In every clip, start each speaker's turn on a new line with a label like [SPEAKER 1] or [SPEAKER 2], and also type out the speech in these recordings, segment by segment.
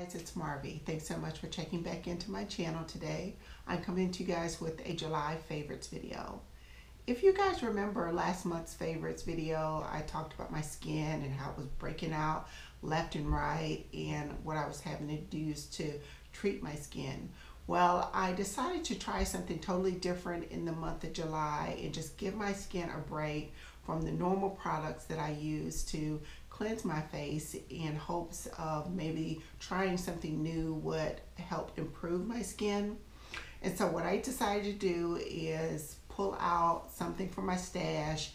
[SPEAKER 1] guys, it's Marvy. Thanks so much for checking back into my channel today. I'm coming to you guys with a July favorites video. If you guys remember last month's favorites video, I talked about my skin and how it was breaking out left and right and what I was having to do to treat my skin. Well, I decided to try something totally different in the month of July and just give my skin a break from the normal products that I use to cleanse my face in hopes of maybe trying something new would help improve my skin. And so what I decided to do is pull out something from my stash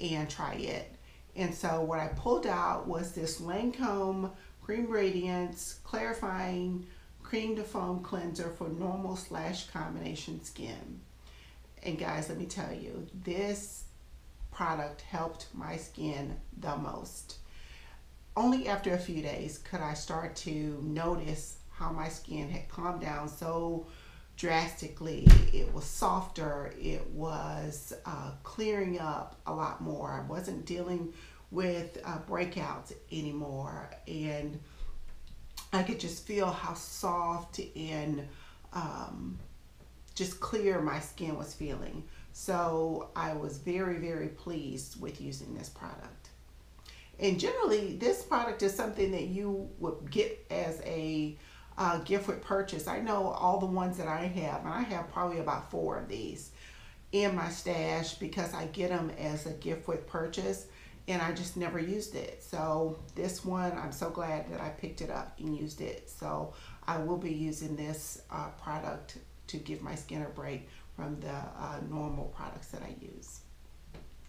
[SPEAKER 1] and try it. And so what I pulled out was this Lancome Cream Radiance Clarifying Cream to Foam Cleanser for normal slash combination skin. And guys, let me tell you, this product helped my skin the most only after a few days could I start to notice how my skin had calmed down so drastically. It was softer, it was uh, clearing up a lot more. I wasn't dealing with uh, breakouts anymore, and I could just feel how soft and um, just clear my skin was feeling. So I was very, very pleased with using this product. And generally, this product is something that you would get as a uh, gift with purchase. I know all the ones that I have, and I have probably about four of these in my stash because I get them as a gift with purchase and I just never used it. So this one, I'm so glad that I picked it up and used it. So I will be using this uh, product to give my skin a break from the uh, normal products that I use.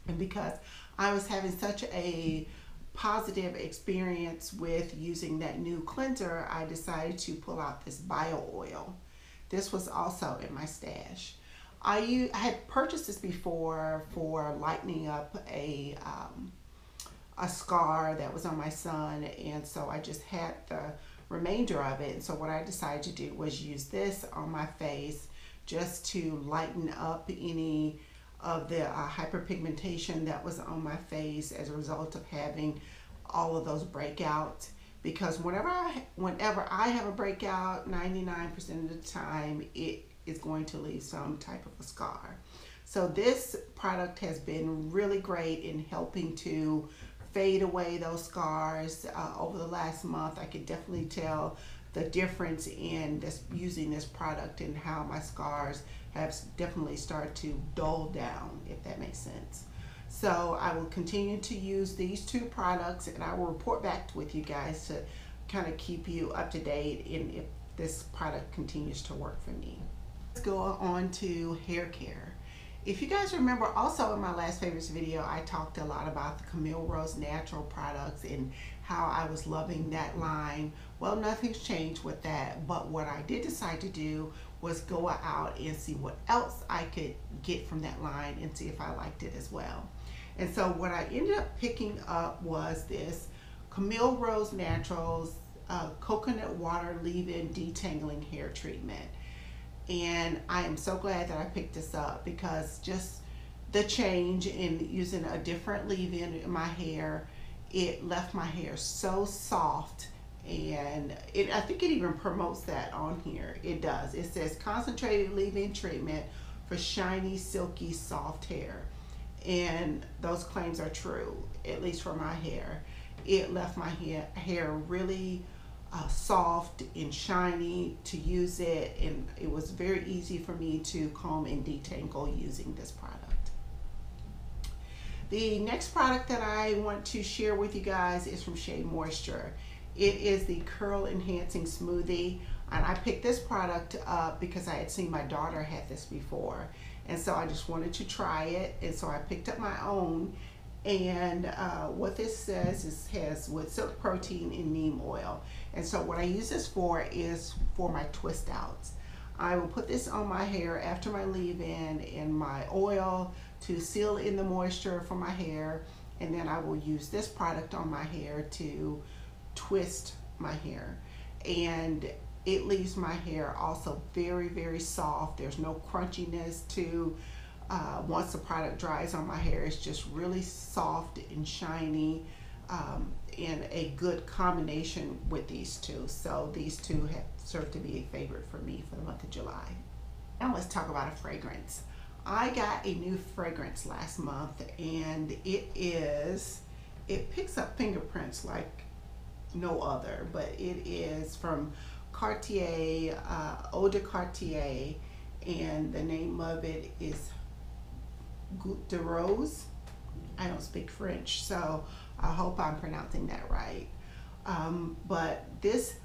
[SPEAKER 1] And because I was having such a positive experience with using that new cleanser, I decided to pull out this bio oil. This was also in my stash. I, had purchased this before for lightening up a um, a scar that was on my son and so I just had the remainder of it and so what I decided to do was use this on my face just to lighten up any of the uh, hyperpigmentation that was on my face as a result of having all of those breakouts. Because whenever I, whenever I have a breakout 99% of the time it is going to leave some type of a scar. So this product has been really great in helping to fade away those scars uh, over the last month. I could definitely tell the difference in this using this product and how my scars have definitely started to dull down, if that makes sense. So I will continue to use these two products and I will report back with you guys to kind of keep you up to date in if this product continues to work for me. Let's go on to hair care. If you guys remember also in my last favorites video, I talked a lot about the Camille Rose Natural products and how I was loving that line. Well, nothing's changed with that, but what I did decide to do was go out and see what else I could get from that line and see if I liked it as well. And so what I ended up picking up was this Camille Rose Naturals uh, Coconut Water Leave-In Detangling Hair Treatment and I am so glad that I picked this up because just the change in using a different leave-in in my hair it left my hair so soft. And it I think it even promotes that on here. It does. It says concentrated leave-in treatment for shiny silky soft hair. And those claims are true at least for my hair. It left my hair, hair really uh, soft and shiny to use it and it was very easy for me to comb and detangle using this product. The next product that I want to share with you guys is from Shea Moisture. It is the Curl Enhancing Smoothie and I picked this product up because I had seen my daughter had this before and so I just wanted to try it and so I picked up my own and uh, what this says is has with silk protein and neem oil. And so what I use this for is for my twist outs. I will put this on my hair after my leave-in in my oil to seal in the moisture for my hair. And then I will use this product on my hair to twist my hair. And it leaves my hair also very very soft. There's no crunchiness to uh, once the product dries on my hair, it's just really soft and shiny. um, in a good combination with these two. So these two have served to be a favorite for me for the month of July. Now let's talk about a fragrance. I got a new fragrance last month and it is, it picks up fingerprints like no other, but it is from Cartier, uh, Eau de Cartier, and the name of it is de Rose. I don't speak French, so I hope I'm pronouncing that right. Um, but this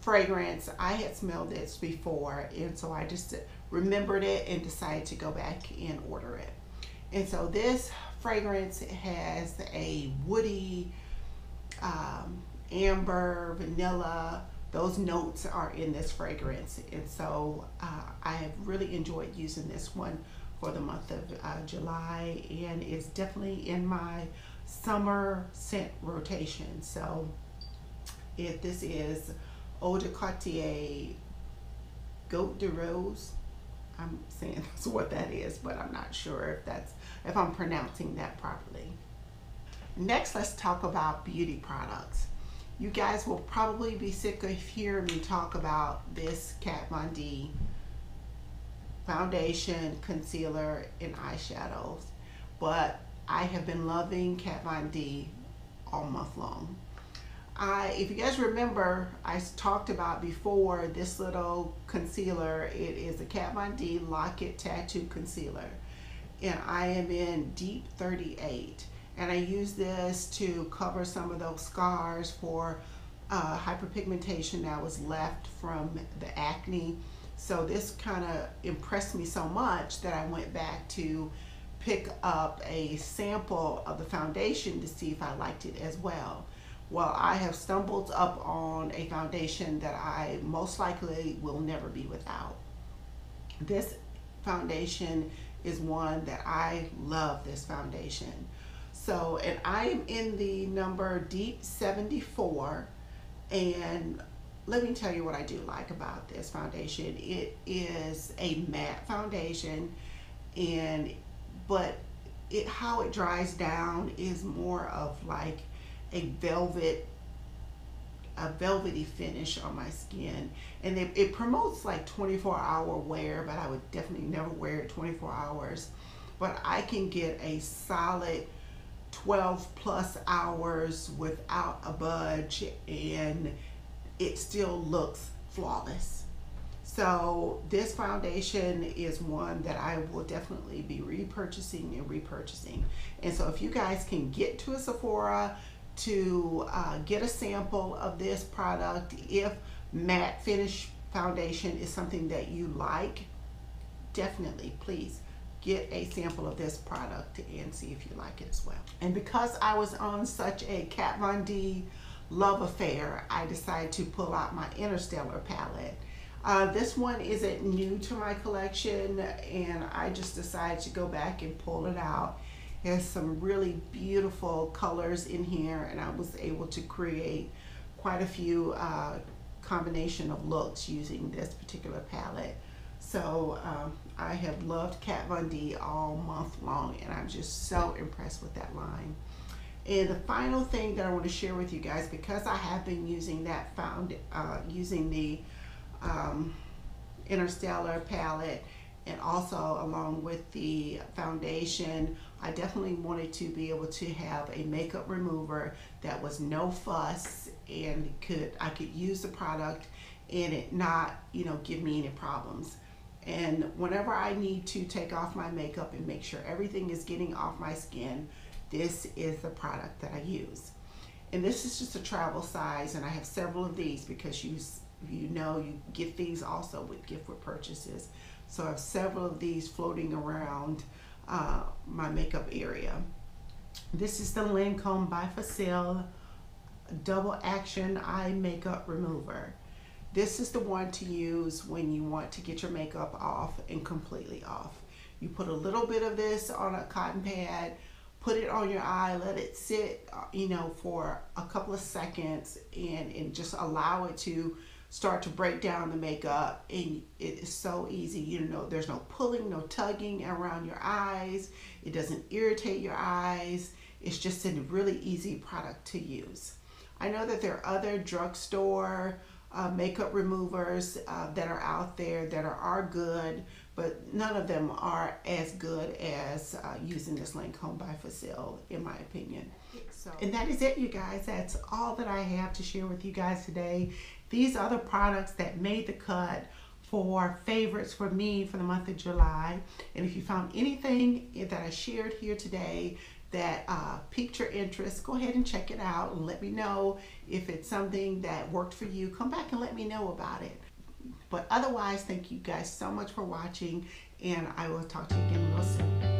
[SPEAKER 1] fragrance, I had smelled this before, and so I just remembered it and decided to go back and order it. And so this fragrance has a woody, um, amber, vanilla, those notes are in this fragrance. And so uh, I have really enjoyed using this one for the month of uh, July and it's definitely in my summer scent rotation. So if this is Eau de Cartier Goutte de Rose, I'm saying that's what that is, but I'm not sure if that's if I'm pronouncing that properly. Next, let's talk about beauty products. You guys will probably be sick of hearing me talk about this Kat Von D foundation, concealer, and eyeshadows. But I have been loving Kat Von D all month long. I, if you guys remember, I talked about before this little concealer. It is a Kat Von D Lock It Tattoo Concealer. And I am in Deep 38. And I use this to cover some of those scars for uh, hyperpigmentation that was left from the acne. So this kind of impressed me so much that I went back to pick up a sample of the foundation to see if I liked it as well. Well, I have stumbled up on a foundation that I most likely will never be without. This foundation is one that I love this foundation. So, and I am in the number Deep 74 and let me tell you what I do like about this foundation. It is a matte foundation and but it how it dries down is more of like a velvet a velvety finish on my skin and it, it promotes like 24 hour wear but I would definitely never wear it 24 hours but I can get a solid 12 plus hours without a budge and it still looks flawless so this foundation is one that I will definitely be repurchasing and repurchasing. And so if you guys can get to a Sephora to uh, get a sample of this product, if matte finish foundation is something that you like, definitely please get a sample of this product and see if you like it as well. And because I was on such a Kat Von D love affair, I decided to pull out my Interstellar palette uh, this one isn't new to my collection and I just decided to go back and pull it out. It has some really beautiful colors in here and I was able to create quite a few uh, combination of looks using this particular palette. So um, I have loved Kat Von D all month long and I'm just so impressed with that line. And the final thing that I want to share with you guys, because I have been using that found, uh, using the um, Interstellar palette and also along with the foundation I definitely wanted to be able to have a makeup remover that was no fuss and could I could use the product and it not you know give me any problems. And whenever I need to take off my makeup and make sure everything is getting off my skin this is the product that I use. And this is just a travel size and I have several of these because you you know you get these also with gift with purchases. So I have several of these floating around uh, my makeup area. This is the Lancome Bi-Facil double action eye makeup remover. This is the one to use when you want to get your makeup off and completely off. You put a little bit of this on a cotton pad put it on your eye let it sit uh, you know for a couple of seconds and and just allow it to start to break down the makeup. And it is so easy you know there's no pulling no tugging around your eyes. It doesn't irritate your eyes. It's just a really easy product to use. I know that there are other drugstore uh, makeup removers uh, that are out there that are, are good, but none of them are as good as uh, using this Lancome by Facile, in my opinion. So, and that is it, you guys. That's all that I have to share with you guys today. These are the products that made the cut for favorites for me for the month of July. And if you found anything that I shared here today that uh, piqued your interest, go ahead and check it out and let me know if it's something that worked for you. Come back and let me know about it. But otherwise, thank you guys so much for watching, and I will talk to you again real soon.